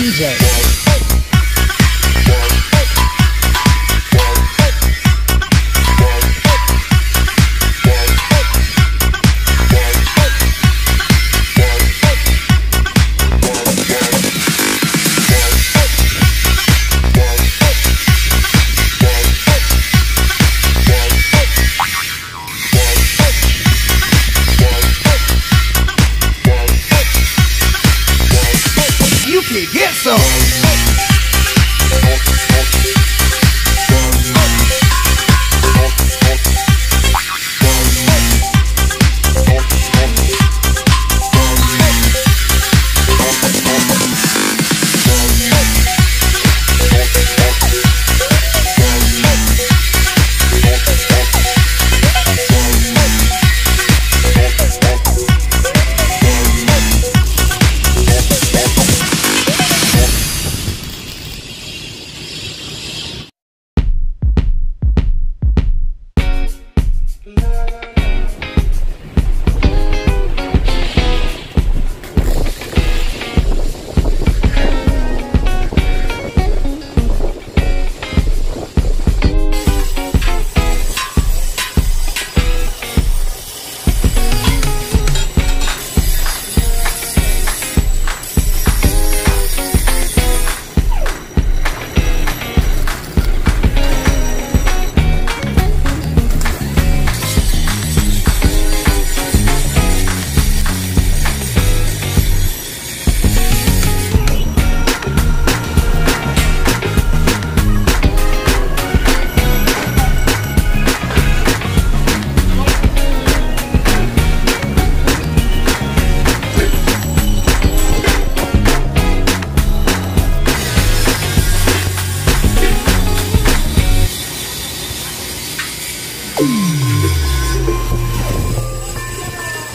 DJ. Get some.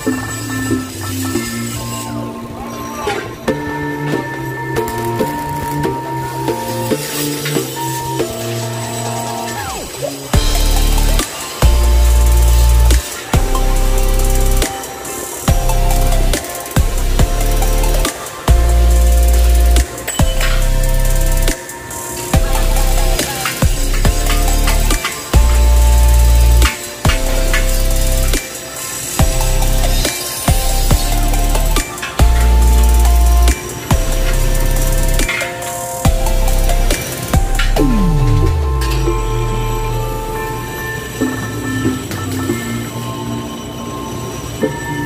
you Yeah.